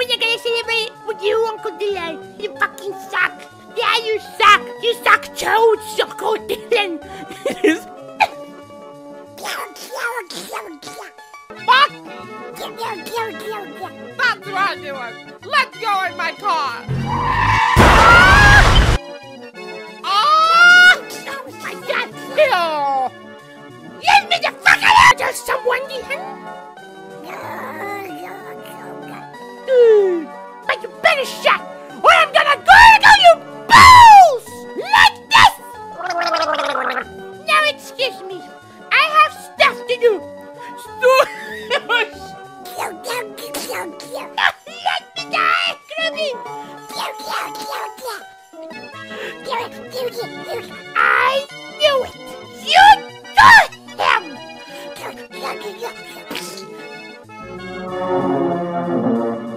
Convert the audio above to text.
I'm not gonna celebrate with you, Uncle Dilan. You fucking suck. Yeah, you suck. You suck too, Uncle Dilan. Fuck! That's what I'm doing. Let's go in my car. get a shot or I'm gonna gargle you balls like this. Now excuse me, I have stuff to do. Let me die, Krabby. I knew it. You got him.